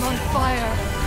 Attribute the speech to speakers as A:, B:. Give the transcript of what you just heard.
A: I'm on fire.